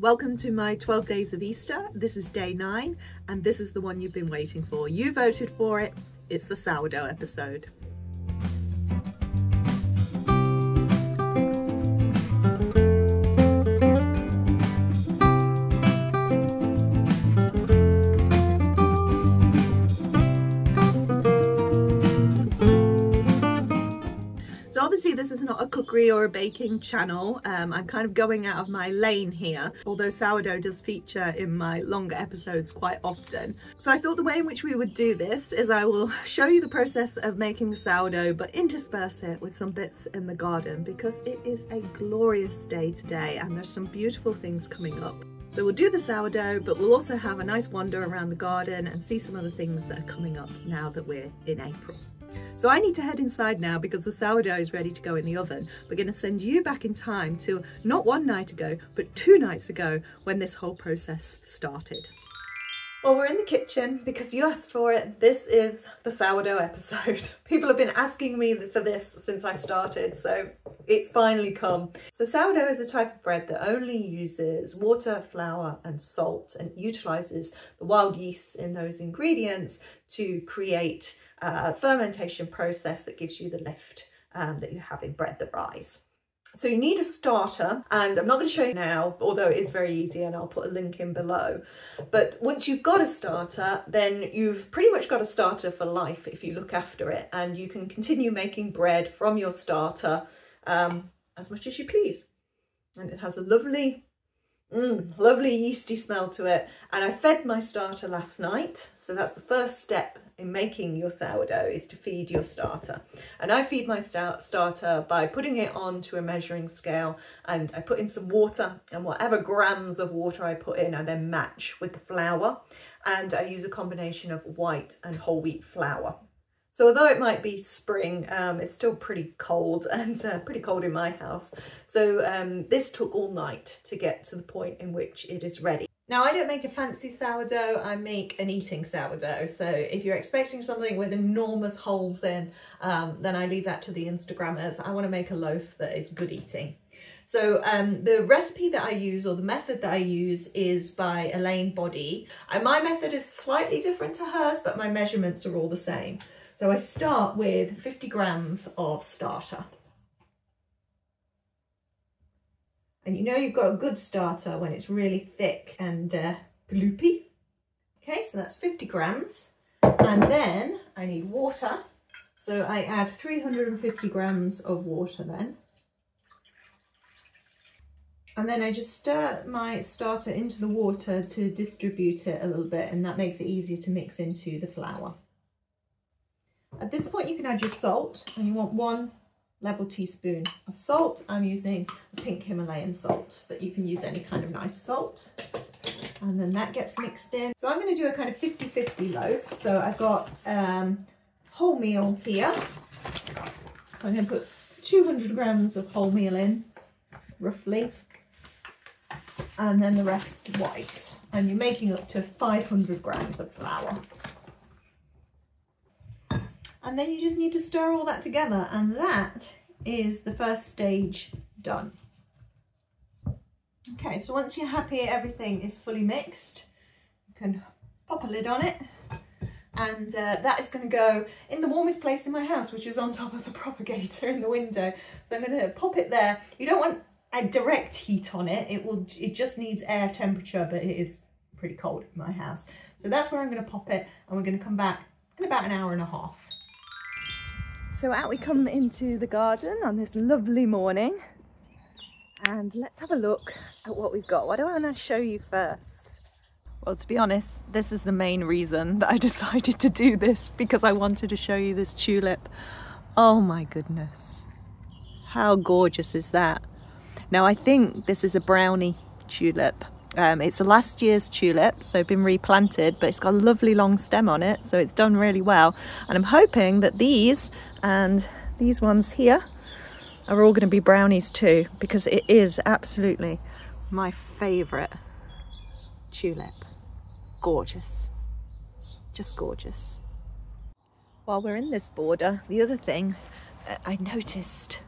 Welcome to my 12 days of Easter. This is day nine, and this is the one you've been waiting for. You voted for it. It's the sourdough episode. This is not a cookery or a baking channel. Um, I'm kind of going out of my lane here, although sourdough does feature in my longer episodes quite often. So I thought the way in which we would do this is I will show you the process of making the sourdough, but intersperse it with some bits in the garden because it is a glorious day today and there's some beautiful things coming up. So we'll do the sourdough, but we'll also have a nice wander around the garden and see some other things that are coming up now that we're in April. So I need to head inside now because the sourdough is ready to go in the oven. We're going to send you back in time to not one night ago, but two nights ago when this whole process started. Well, we're in the kitchen because you asked for it. This is the sourdough episode. People have been asking me for this since I started, so it's finally come. So sourdough is a type of bread that only uses water, flour and salt and utilizes the wild yeast in those ingredients to create a fermentation process that gives you the lift um, that you have in bread that rise. So you need a starter and I'm not going to show you now, although it is very easy and I'll put a link in below. But once you've got a starter, then you've pretty much got a starter for life if you look after it and you can continue making bread from your starter um, as much as you please. And it has a lovely, mm, lovely yeasty smell to it. And I fed my starter last night. So that's the first step in making your sourdough is to feed your starter. And I feed my starter by putting it onto a measuring scale and I put in some water and whatever grams of water I put in I then match with the flour and I use a combination of white and whole wheat flour. So although it might be spring, um, it's still pretty cold and uh, pretty cold in my house. So um, this took all night to get to the point in which it is ready. Now I don't make a fancy sourdough, I make an eating sourdough. So if you're expecting something with enormous holes in, um, then I leave that to the Instagrammers. I wanna make a loaf that is good eating. So um, the recipe that I use or the method that I use is by Elaine Boddy. And my method is slightly different to hers, but my measurements are all the same. So I start with 50 grams of starter. And you know you've got a good starter when it's really thick and uh, gloopy. Okay, so that's 50 grams. And then I need water. So I add 350 grams of water then. And then I just stir my starter into the water to distribute it a little bit and that makes it easier to mix into the flour. At this point you can add your salt and you want one level teaspoon of salt. I'm using pink Himalayan salt, but you can use any kind of nice salt. And then that gets mixed in. So I'm going to do a kind of 50-50 loaf. So I've got um, wholemeal here. So I'm going to put 200 grams of wholemeal in, roughly. And then the rest white. And you're making up to 500 grams of flour and then you just need to stir all that together and that is the first stage done. Okay, so once you're happy everything is fully mixed, you can pop a lid on it and uh, that is going to go in the warmest place in my house, which is on top of the propagator in the window. So I'm going to pop it there. You don't want a direct heat on it. It will. It just needs air temperature, but it is pretty cold in my house. So that's where I'm going to pop it and we're going to come back in about an hour and a half. So out we come into the garden on this lovely morning and let's have a look at what we've got. What do I want to show you first? Well, to be honest, this is the main reason that I decided to do this because I wanted to show you this tulip. Oh my goodness. How gorgeous is that? Now I think this is a brownie tulip um, it's a last year's tulip, so been replanted, but it's got a lovely long stem on it, so it's done really well. And I'm hoping that these and these ones here are all going to be brownies too, because it is absolutely my favourite tulip. Gorgeous. Just gorgeous. While we're in this border, the other thing I noticed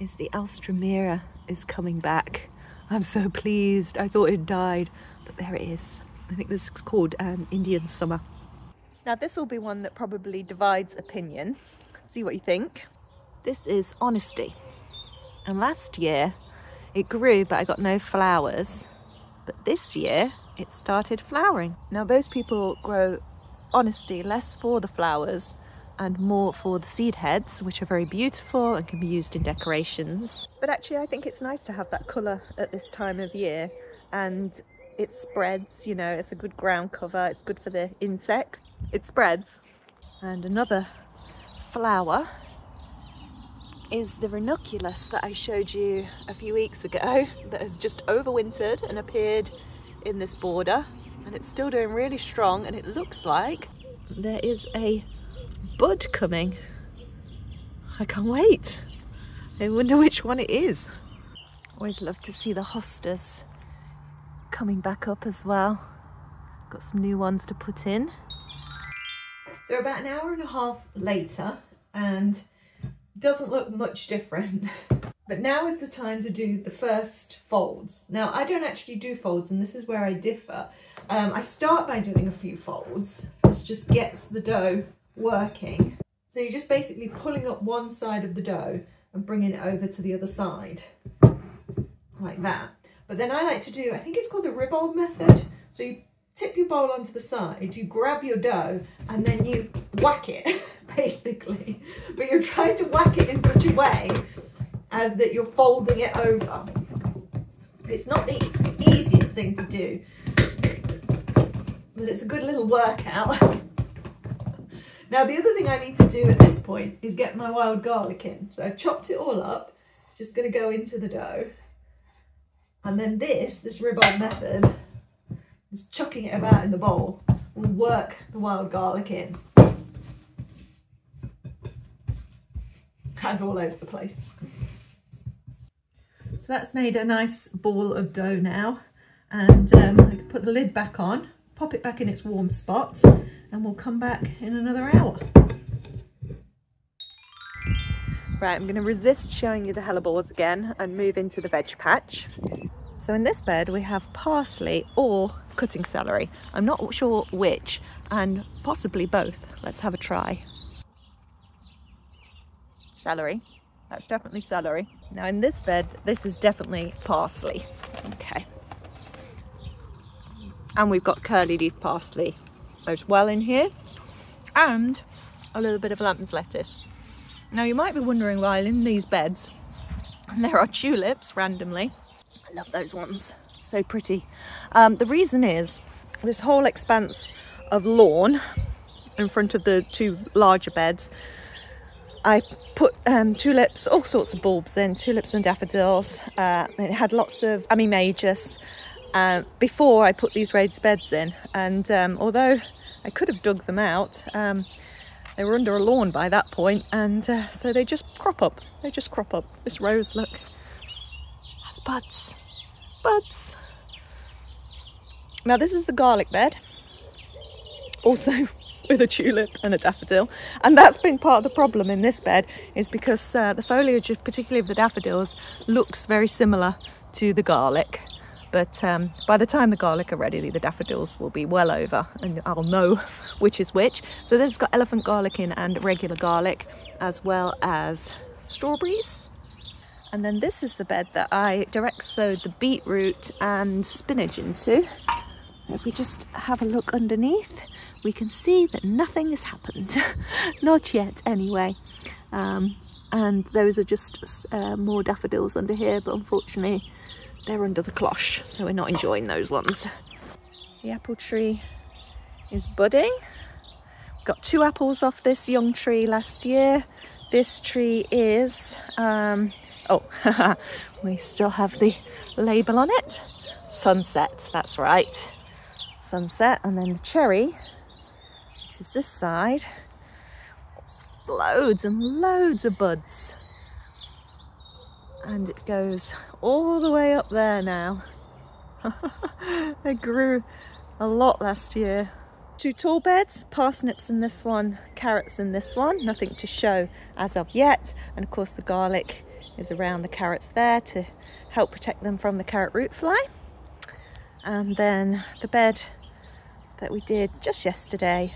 is the Alstroemeria is coming back I'm so pleased. I thought it died, but there it is. I think this is called um, Indian Summer. Now this will be one that probably divides opinion. See what you think. This is Honesty. And last year it grew, but I got no flowers. But this year it started flowering. Now those people grow Honesty less for the flowers and more for the seed heads, which are very beautiful and can be used in decorations. But actually I think it's nice to have that colour at this time of year and it spreads, you know, it's a good ground cover, it's good for the insects, it spreads. And another flower is the ranunculus that I showed you a few weeks ago that has just overwintered and appeared in this border and it's still doing really strong and it looks like there is a bud coming. I can't wait. I wonder which one it is. Always love to see the hostas coming back up as well. Got some new ones to put in. So about an hour and a half later and doesn't look much different. But now is the time to do the first folds. Now I don't actually do folds and this is where I differ. Um, I start by doing a few folds. This just gets the dough working. So you're just basically pulling up one side of the dough and bringing it over to the other side like that. But then I like to do, I think it's called the ribald method. So you tip your bowl onto the side, you grab your dough and then you whack it basically. But you're trying to whack it in such a way as that you're folding it over. It's not the easiest thing to do, but it's a good little workout. now the other thing I need to do at this point is get my wild garlic in. So I've chopped it all up. It's just going to go into the dough. And then this, this ribald method, is chucking it about in the bowl, will work the wild garlic in. And all over the place. So that's made a nice ball of dough now. And um, I can put the lid back on, pop it back in its warm spot, and we'll come back in another hour. Right, I'm going to resist showing you the helleborus again and move into the veg patch. So in this bed we have parsley or cutting celery. I'm not sure which and possibly both. Let's have a try. Celery. That's definitely celery. Now in this bed, this is definitely parsley. Okay. And we've got curly leaf parsley as well in here. And a little bit of lamb's lettuce. Now you might be wondering why in these beds and there are tulips randomly I love those ones. So pretty. Um, the reason is this whole expanse of lawn in front of the two larger beds I put um, tulips, all sorts of bulbs in, tulips and daffodils. Uh, it had lots of Amimagus uh, before I put these raised beds in. And um, although I could have dug them out, um, they were under a lawn by that point, and uh, so they just crop up. They just crop up. This rose, look, has buds buds. Now this is the garlic bed, also with a tulip and a daffodil. And that's been part of the problem in this bed is because uh, the foliage, particularly of the daffodils, looks very similar to the garlic. But um, by the time the garlic are ready, the daffodils will be well over and I'll know which is which. So this has got elephant garlic in and regular garlic, as well as strawberries and then this is the bed that I direct sowed the beetroot and spinach into. If we just have a look underneath, we can see that nothing has happened. Not yet, anyway. Um, and those are just uh, more daffodils under here, but unfortunately they're under the cloche, so we're not enjoying those ones. The apple tree is budding. Got two apples off this young tree last year. This tree is um, Oh, we still have the label on it. Sunset, that's right. Sunset, and then the cherry, which is this side. Loads and loads of buds. And it goes all the way up there now. it grew a lot last year. Two tall beds, parsnips in this one, carrots in this one, nothing to show as of yet. And of course the garlic is around the carrots there to help protect them from the carrot root fly. And then the bed that we did just yesterday.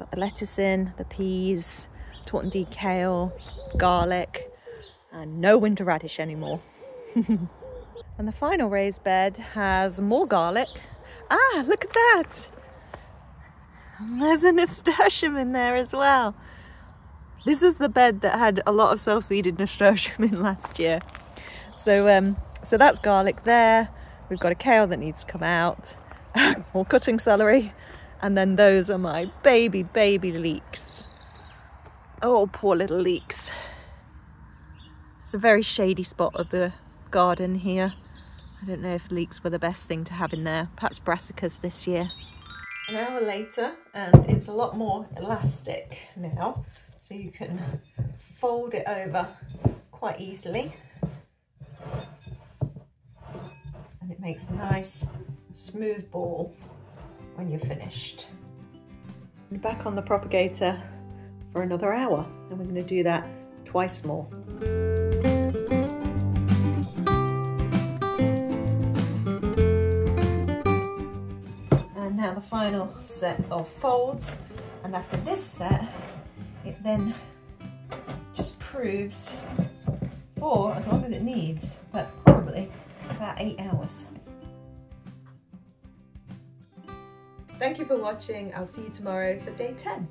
Got the lettuce in, the peas, Taunton kale, garlic, and no winter radish anymore. and the final raised bed has more garlic. Ah, look at that! And there's a nasturtium in there as well. This is the bed that had a lot of self-seeded nasturtium in last year. So, um, so that's garlic there. We've got a kale that needs to come out. More cutting celery. And then those are my baby, baby leeks. Oh, poor little leeks. It's a very shady spot of the garden here. I don't know if leeks were the best thing to have in there. Perhaps brassicas this year. An hour later, and it's a lot more elastic now so you can fold it over quite easily and it makes a nice smooth ball when you're finished. back on the propagator for another hour and we're going to do that twice more. And now the final set of folds and after this set it then just proves for as long as it needs, but probably about eight hours. Thank you for watching. I'll see you tomorrow for day 10.